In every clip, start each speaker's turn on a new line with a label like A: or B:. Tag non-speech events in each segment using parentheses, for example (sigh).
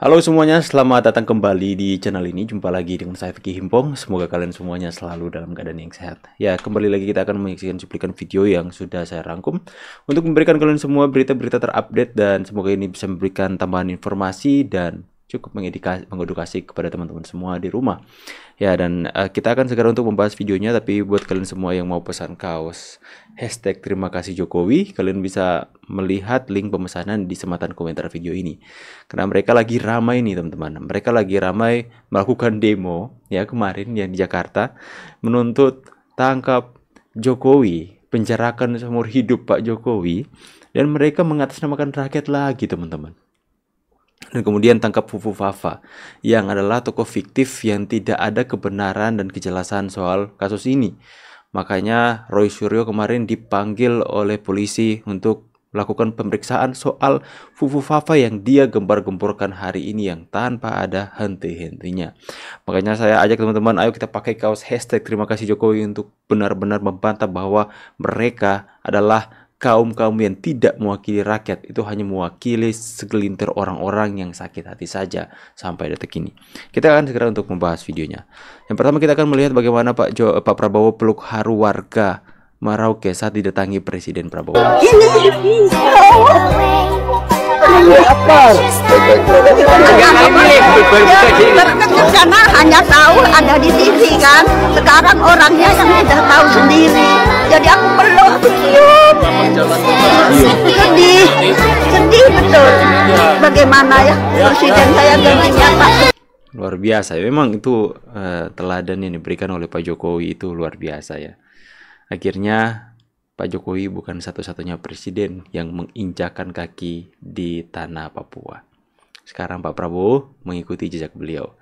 A: Halo semuanya, selamat datang kembali di channel ini. Jumpa lagi dengan saya Vicky Himpong. Semoga kalian semuanya selalu dalam keadaan yang sehat. Ya, kembali lagi kita akan menyaksikan cuplikan video yang sudah saya rangkum untuk memberikan kalian semua berita-berita terupdate dan semoga ini bisa memberikan tambahan informasi dan cukup mengedukasi, mengedukasi kepada teman-teman semua di rumah. Ya, dan uh, kita akan segera untuk membahas videonya, tapi buat kalian semua yang mau pesan kaos hashtag terima kasih Jokowi, kalian bisa melihat link pemesanan di sematan komentar video ini. Karena mereka lagi ramai nih teman-teman, mereka lagi ramai melakukan demo ya kemarin yang di Jakarta menuntut tangkap Jokowi, penjarakan seumur hidup Pak Jokowi, dan mereka mengatasnamakan rakyat lagi teman-teman dan kemudian tangkap Fufu Fafa yang adalah tokoh fiktif yang tidak ada kebenaran dan kejelasan soal kasus ini. Makanya Roy Suryo kemarin dipanggil oleh polisi untuk melakukan pemeriksaan soal Fufu Fafa yang dia gempar-gemborkan hari ini yang tanpa ada henti-hentinya. Makanya saya ajak teman-teman, ayo kita pakai kaos hashtag terima kasih Jokowi untuk benar-benar membantah bahwa mereka adalah kaum-kaum yang tidak mewakili rakyat itu hanya mewakili segelintir orang-orang yang sakit hati saja sampai detik ini. Kita akan segera untuk membahas videonya. Yang pertama kita akan melihat bagaimana Pak jo, Pak Prabowo peluk haru warga Merauke saat didatangi Presiden Prabowo.
B: Karena hanya tahu ada di TV kan. Sekarang orangnya yang sudah tahu sendiri. Jadi aku peluk, aku cium. Sedih, sedih betul. Bagaimana ya presiden saya gantinya Pak
A: Luar biasa, memang itu uh, teladan yang diberikan oleh Pak Jokowi itu luar biasa ya. Akhirnya Pak Jokowi bukan satu-satunya presiden yang menginjakan kaki di tanah Papua. Sekarang Pak Prabowo mengikuti jejak beliau.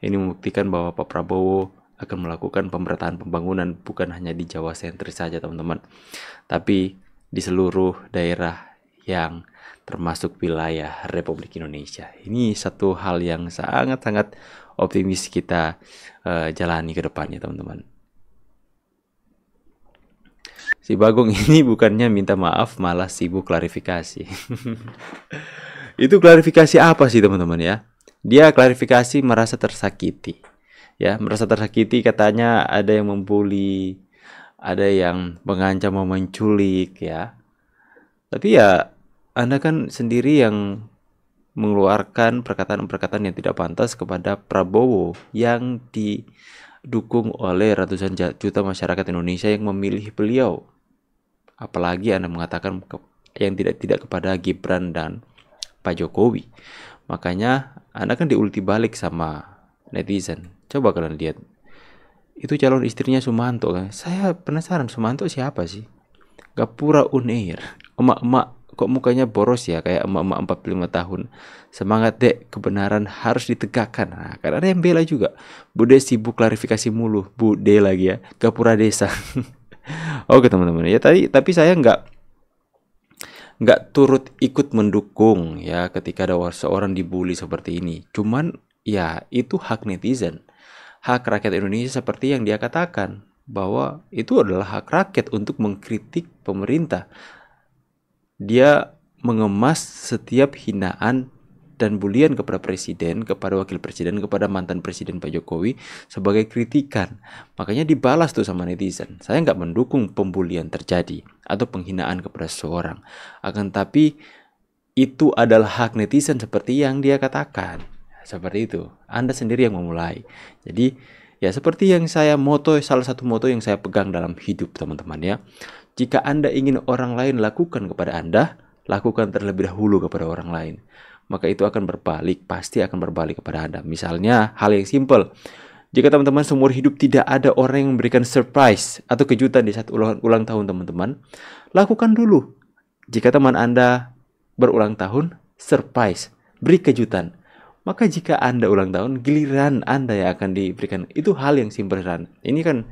A: Ini membuktikan bahwa Pak Prabowo akan melakukan pemerataan pembangunan bukan hanya di Jawa sentris saja teman-teman, tapi di seluruh daerah yang termasuk wilayah Republik Indonesia. Ini satu hal yang sangat-sangat optimis kita uh, jalani ke depannya teman-teman. Si Bagong (laughs) ini bukannya minta maaf malah sibuk klarifikasi. (laughs) Itu klarifikasi apa sih teman-teman ya? Dia klarifikasi merasa tersakiti. Ya, merasa tersakiti katanya ada yang membuli, ada yang mengancam mau menculik ya. Tapi ya Anda kan sendiri yang mengeluarkan perkataan-perkataan yang tidak pantas kepada Prabowo yang didukung oleh ratusan juta masyarakat Indonesia yang memilih beliau. Apalagi Anda mengatakan yang tidak tidak kepada Gibran dan Pak Jokowi. Makanya Anda kan diulti balik sama netizen. Coba kalian lihat. Itu calon istrinya Sumanto kan. Saya penasaran Sumanto siapa sih? Gapura Unair. Emak-emak kok mukanya boros ya kayak emak-emak 45 tahun. Semangat dek, kebenaran harus ditegakkan. Nah, karena ada yang bela juga. Bude sibuk klarifikasi mulu. Bude lagi ya. Gapura desa. (laughs) Oke teman-teman ya tadi tapi saya nggak nggak turut ikut mendukung ya ketika ada seorang dibully seperti ini. Cuman ya itu hak netizen. Hak rakyat Indonesia seperti yang dia katakan bahwa itu adalah hak rakyat untuk mengkritik pemerintah. Dia mengemas setiap hinaan dan bulian kepada presiden, kepada wakil presiden, kepada mantan presiden Pak Jokowi sebagai kritikan. Makanya dibalas tuh sama netizen. Saya nggak mendukung pembulian terjadi atau penghinaan kepada seseorang. Akan tapi itu adalah hak netizen seperti yang dia katakan. Seperti itu. Anda sendiri yang memulai. Jadi ya seperti yang saya moto salah satu moto yang saya pegang dalam hidup teman-teman ya. Jika Anda ingin orang lain lakukan kepada Anda, lakukan terlebih dahulu kepada orang lain maka itu akan berbalik, pasti akan berbalik kepada Anda. Misalnya, hal yang simple. Jika teman-teman seumur hidup tidak ada orang yang memberikan surprise atau kejutan di saat ulang, ulang tahun teman-teman, lakukan dulu. Jika teman Anda berulang tahun, surprise, beri kejutan. Maka jika Anda ulang tahun, giliran Anda yang akan diberikan. Itu hal yang simple kan. Ini kan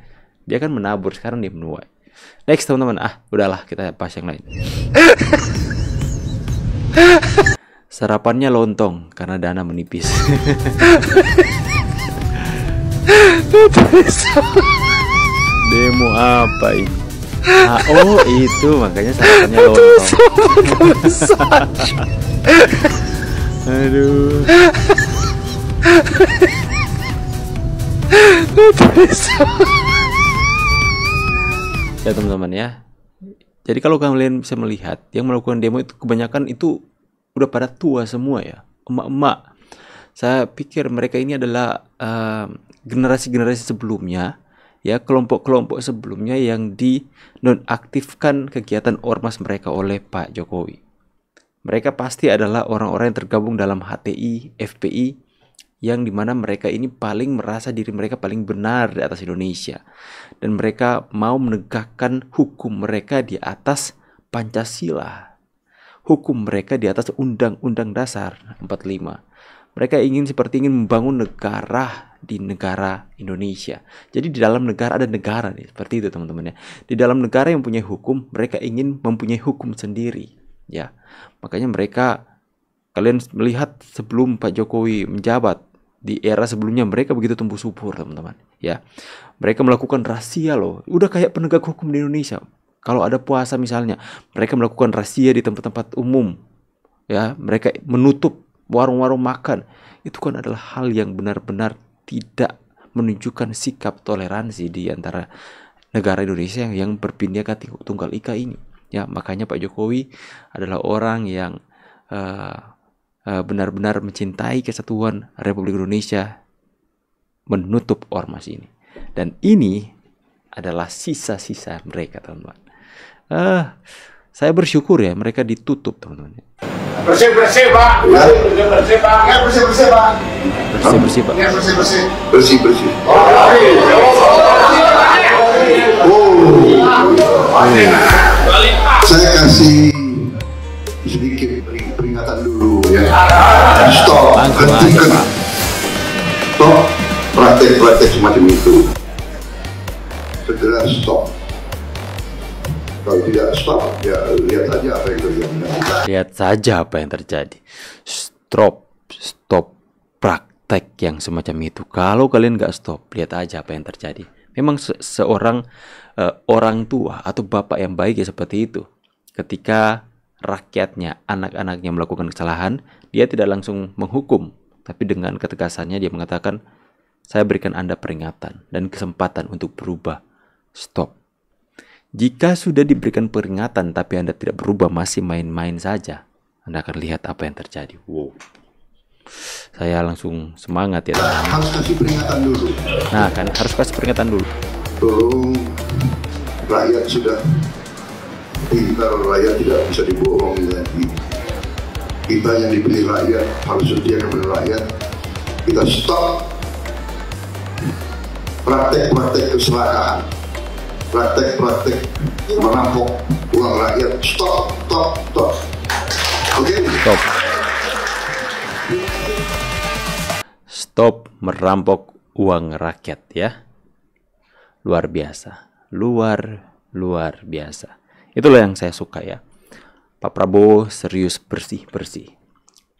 A: dia kan menabur, sekarang dia menuai. Next teman-teman, ah udahlah kita bahas yang lain. (laughs) Sarapannya lontong karena dana menipis. Demo apa ini? Ah, oh itu makanya sarapannya lontong. Aduh. ya teman-teman ya. Jadi kalau kalian bisa melihat yang melakukan demo itu kebanyakan itu udah pada tua semua ya, emak-emak. Saya pikir mereka ini adalah generasi generasi-generasi sebelumnya ya kelompok-kelompok sebelumnya yang dinonaktifkan kegiatan ormas mereka oleh Pak Jokowi. Mereka pasti adalah orang-orang yang tergabung dalam HTI, FPI, yang di mana mereka ini paling merasa diri mereka paling benar di atas Indonesia. Dan mereka mau menegakkan hukum mereka di atas Pancasila. Hukum mereka di atas Undang-Undang Dasar 45. Mereka ingin seperti ingin membangun negara di negara Indonesia. Jadi di dalam negara ada negara nih, seperti itu teman-teman ya. Di dalam negara yang punya hukum, mereka ingin mempunyai hukum sendiri ya makanya mereka kalian melihat sebelum Pak Jokowi menjabat di era sebelumnya mereka begitu tumbuh subur teman-teman ya mereka melakukan rahasia loh udah kayak penegak hukum di Indonesia kalau ada puasa misalnya mereka melakukan rahasia di tempat-tempat umum ya mereka menutup warung-warung makan itu kan adalah hal yang benar-benar tidak menunjukkan sikap toleransi di antara negara Indonesia yang, yang berpindah tunggal ika ini Ya, makanya Pak Jokowi adalah orang yang uh, uh, benar-benar mencintai kesatuan Republik Indonesia menutup ormas ini. Dan ini adalah sisa-sisa mereka, teman-teman. Uh, saya bersyukur ya mereka ditutup, teman-teman.
C: Bersih bersih pak. Ya. Bersih bersih pak. Ya bersih bersih pak.
A: Bersih bersih pak.
C: Ya bersih bersih.
D: Bersih bersih.
C: Oh. oh. oh
D: saya kasih sedikit peringatan dulu ya stop hentikan stop praktek-praktek semacam itu segera stop kalau tidak stop ya lihat saja apa yang terjadi.
A: Lihat saja apa yang terjadi. Stop stop praktek yang semacam itu. Kalau kalian nggak stop lihat aja apa yang terjadi. Memang se seorang uh, orang tua atau bapak yang baik ya seperti itu. Ketika rakyatnya, anak-anaknya melakukan kesalahan, dia tidak langsung menghukum, tapi dengan ketegasannya dia mengatakan, saya berikan Anda peringatan dan kesempatan untuk berubah. Stop. Jika sudah diberikan peringatan tapi Anda tidak berubah, masih main-main saja, Anda akan lihat apa yang terjadi. Wow. Saya langsung semangat ya.
D: Teman. Harus kasih peringatan dulu.
A: Nah, kan harus kasih peringatan dulu.
D: Tolong rakyat sudah pintar rakyat tidak bisa dibohongi lagi kita yang dipilih rakyat harus setia kepada rakyat kita stop praktek-praktek keserakahan praktek-praktek merampok uang rakyat stop stop stop oke okay?
A: stop stop merampok uang rakyat ya luar biasa luar luar biasa Itulah yang saya suka ya. Pak Prabowo serius bersih-bersih.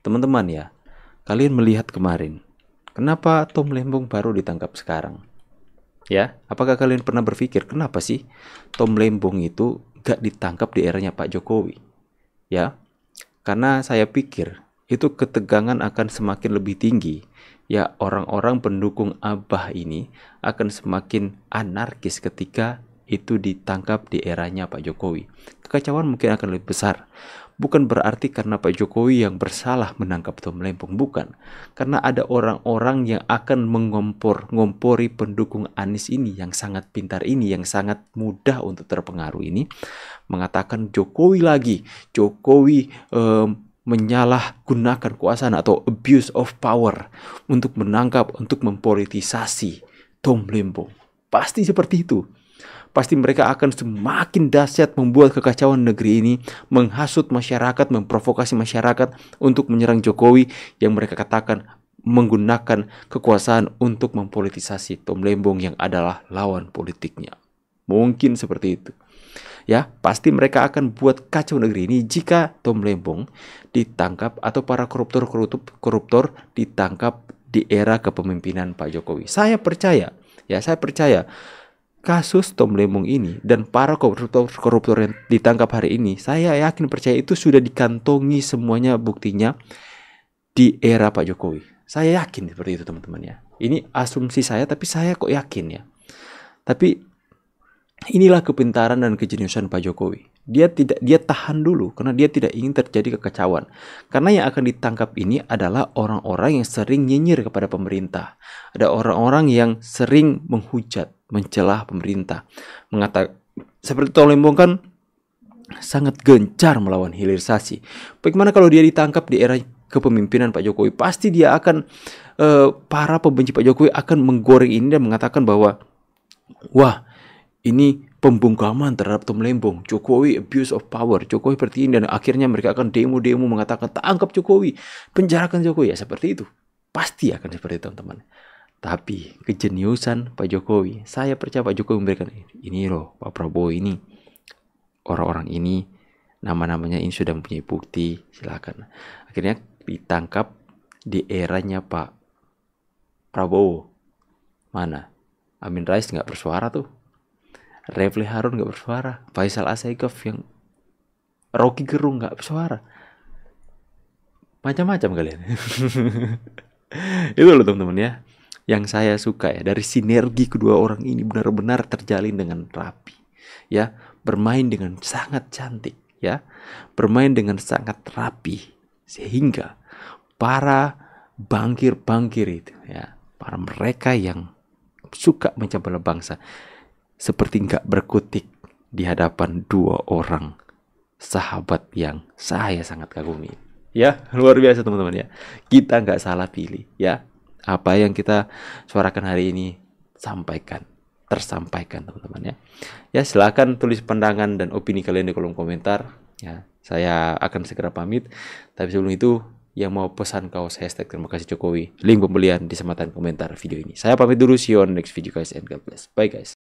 A: Teman-teman ya, kalian melihat kemarin, kenapa Tom Lembong baru ditangkap sekarang? Ya, apakah kalian pernah berpikir kenapa sih Tom Lembong itu gak ditangkap di eranya Pak Jokowi? Ya, karena saya pikir itu ketegangan akan semakin lebih tinggi. Ya, orang-orang pendukung Abah ini akan semakin anarkis ketika itu ditangkap di eranya Pak Jokowi. Kekacauan mungkin akan lebih besar. Bukan berarti karena Pak Jokowi yang bersalah menangkap Tom Lempong, bukan. Karena ada orang-orang yang akan mengompor, ngompori pendukung Anies ini yang sangat pintar ini, yang sangat mudah untuk terpengaruh ini, mengatakan Jokowi lagi, Jokowi um, menyalahgunakan kekuasaan atau abuse of power untuk menangkap, untuk mempolitisasi Tom Lempong. Pasti seperti itu pasti mereka akan semakin dahsyat membuat kekacauan negeri ini, menghasut masyarakat, memprovokasi masyarakat untuk menyerang Jokowi yang mereka katakan menggunakan kekuasaan untuk mempolitisasi Tom Lembong yang adalah lawan politiknya. Mungkin seperti itu. Ya, pasti mereka akan buat kacau negeri ini jika Tom Lembong ditangkap atau para koruptor-koruptor ditangkap di era kepemimpinan Pak Jokowi. Saya percaya, ya saya percaya kasus Tom Lembong ini dan para koruptor-koruptor yang ditangkap hari ini, saya yakin percaya itu sudah dikantongi semuanya buktinya di era Pak Jokowi. Saya yakin seperti itu teman-teman ya. Ini asumsi saya tapi saya kok yakin ya. Tapi inilah kepintaran dan kejeniusan Pak Jokowi. Dia tidak dia tahan dulu karena dia tidak ingin terjadi kekacauan. Karena yang akan ditangkap ini adalah orang-orang yang sering nyinyir kepada pemerintah. Ada orang-orang yang sering menghujat, mencelah pemerintah, mengatakan seperti Tong Lembong kan sangat gencar melawan hilirisasi. Bagaimana kalau dia ditangkap di era kepemimpinan Pak Jokowi? Pasti dia akan uh, para pembenci Pak Jokowi akan menggoreng ini dan mengatakan bahwa wah ini pembungkaman terhadap Tom Lembong. Jokowi abuse of power. Jokowi seperti dan akhirnya mereka akan demo-demo mengatakan tangkap Jokowi, penjarakan Jokowi ya seperti itu. Pasti akan seperti itu teman-teman. Tapi kejeniusan Pak Jokowi, saya percaya Pak Jokowi memberikan ini loh Pak Prabowo ini orang-orang ini nama-namanya ini sudah mempunyai bukti silakan. Akhirnya ditangkap di eranya Pak Prabowo. Mana? Amin Rais nggak bersuara tuh. Refli Harun nggak bersuara, Faisal Asegaf yang Rocky Gerung nggak bersuara. Macam-macam kalian. (laughs) Itu loh teman-teman ya. Yang saya suka ya dari sinergi kedua orang ini benar-benar terjalin dengan rapi. Ya, bermain dengan sangat cantik ya. Bermain dengan sangat rapi sehingga para bangkir-bangkir itu ya, para mereka yang suka mencapai bangsa seperti nggak berkutik di hadapan dua orang sahabat yang saya sangat kagumi. Ya, luar biasa teman-teman ya. Kita nggak salah pilih ya. Apa yang kita suarakan hari ini sampaikan, tersampaikan teman-teman ya. Ya, silakan tulis pandangan dan opini kalian di kolom komentar. Ya, saya akan segera pamit. Tapi sebelum itu yang mau pesan kaos hashtag terima kasih Jokowi link pembelian di sematan komentar video ini saya pamit dulu see you on next video guys and God bless bye guys